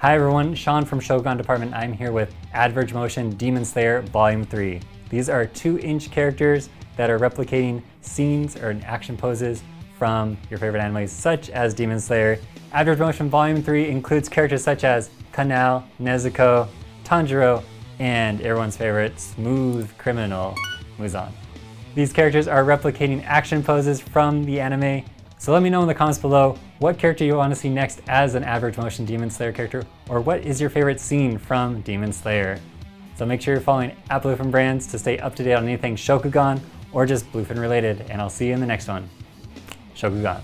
Hi everyone, Sean from Shokugan Department. I'm here with Adverge Motion Demon Slayer Volume 3. These are two inch characters that are replicating scenes or action poses from your favorite animes such as Demon Slayer. Adverge Motion Volume 3 includes characters such as Kanao, Nezuko, Tanjiro, and everyone's favorite smooth criminal, Muzan. These characters are replicating action poses from the anime so let me know in the comments below what character you want to see next as an Adverge Motion Demon Slayer character, or what is your favorite scene from Demon Slayer. So make sure you're following at Bluefin Brands to stay up to date on anything Shokugan or just Bluefin related, and I'll see you in the next one. Shokugan.